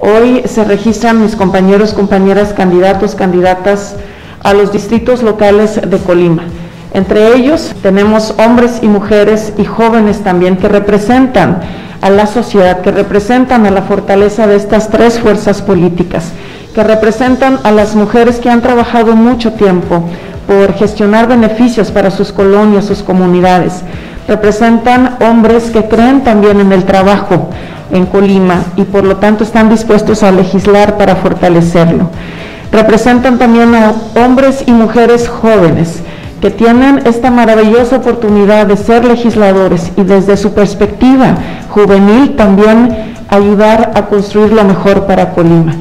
Hoy se registran mis compañeros, compañeras, candidatos, candidatas a los distritos locales de Colima. Entre ellos tenemos hombres y mujeres y jóvenes también que representan a la sociedad, que representan a la fortaleza de estas tres fuerzas políticas, que representan a las mujeres que han trabajado mucho tiempo por gestionar beneficios para sus colonias, sus comunidades. Representan hombres que creen también en el trabajo en Colima y por lo tanto están dispuestos a legislar para fortalecerlo. Representan también a hombres y mujeres jóvenes que tienen esta maravillosa oportunidad de ser legisladores y desde su perspectiva juvenil también ayudar a construir lo mejor para Colima.